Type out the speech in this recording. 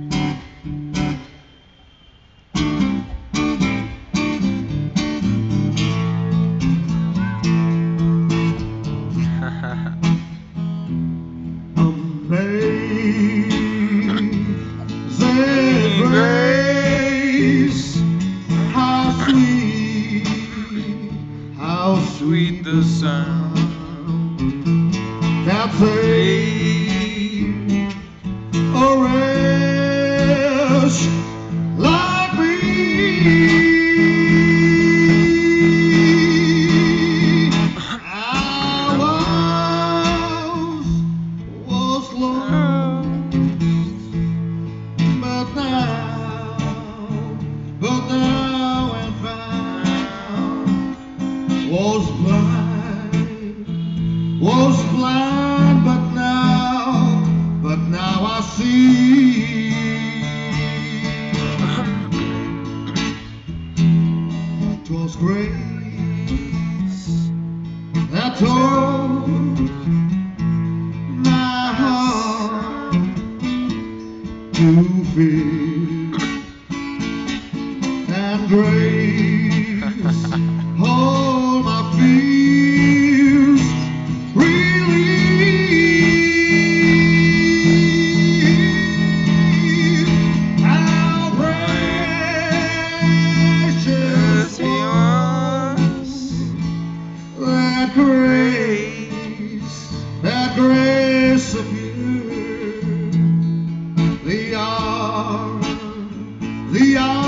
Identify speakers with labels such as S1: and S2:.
S1: Amazing grace, how sweet, how
S2: Sweet the sound.
S1: That saved wretch like me. I was, was lost, but now, but now am found. Was blind, was blind, but now, but now I see. Twas grace that told my heart to feel, and grace that grace, that grace of you, the hour, the hour.